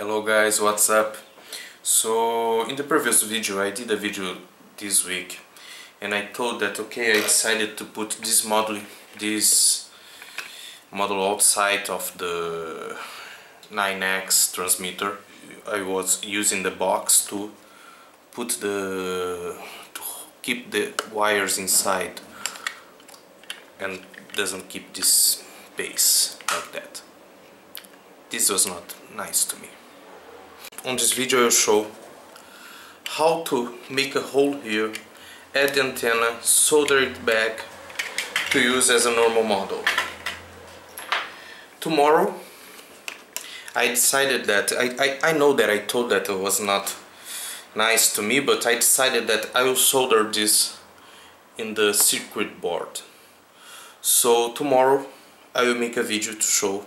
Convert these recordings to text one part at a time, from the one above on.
Hello guys, what's up? So in the previous video I did a video this week and I told that okay I decided to put this model this model outside of the 9x transmitter. I was using the box to put the to keep the wires inside and doesn't keep this base like that. This was not nice to me on this video I'll show how to make a hole here add the antenna solder it back to use as a normal model. Tomorrow I decided that I, I, I know that I told that it was not nice to me but I decided that I will solder this in the circuit board. So tomorrow I will make a video to show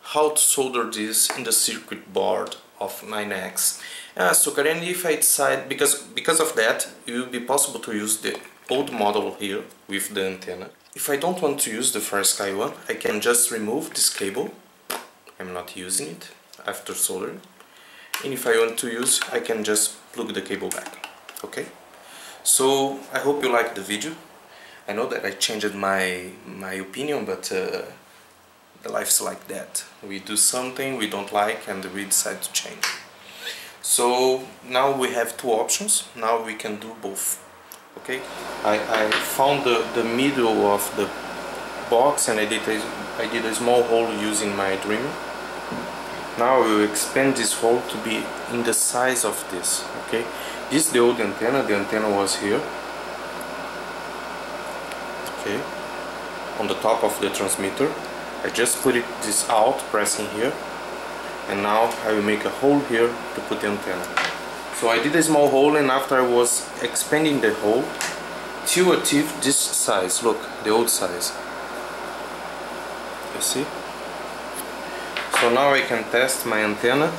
how to solder this in the circuit board of 9x uh, so currently if I decide because because of that it will be possible to use the old model here with the antenna. If I don't want to use the FrSky one I can just remove this cable. I'm not using it after soldering and if I want to use I can just plug the cable back. Okay? So I hope you like the video. I know that I changed my my opinion but uh, life's like that. We do something we don't like and we decide to change. So now we have two options. Now we can do both. Okay? I, I found the, the middle of the box and I did a, I did a small hole using my Dremel now we will expand this hole to be in the size of this. Okay? This is the old antenna. The antenna was here. Okay? On the top of the transmitter I just put it this out pressing here. And now I will make a hole here to put the antenna. So I did a small hole and after I was expanding the hole to achieve this size. Look the old size. You see? So now I can test my antenna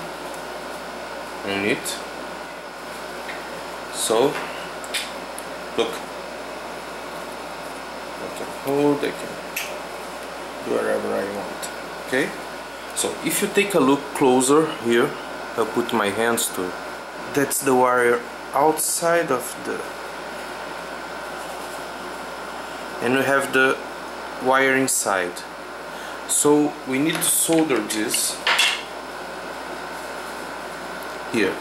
on it. So look. I can hold, I can wherever I want okay? So if you take a look closer here I'll put my hands to that's the wire outside of the and we have the wire inside so we need to solder this here.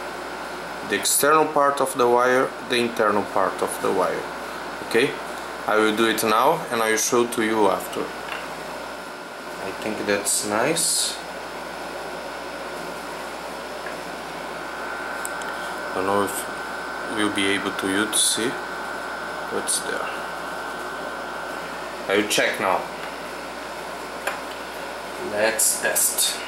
The external part of the wire the internal part of the wire okay? I will do it now and I will show to you after I think that's nice. I don't know if we'll be able to you to see what's there. I will check now. Let's test.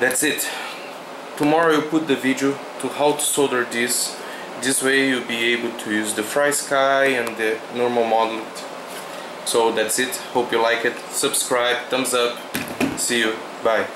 That's it. Tomorrow you put the video to how to solder this. This way you'll be able to use the FrSky and the normal model. So that's it. Hope you like it. Subscribe. Thumbs up. See you. Bye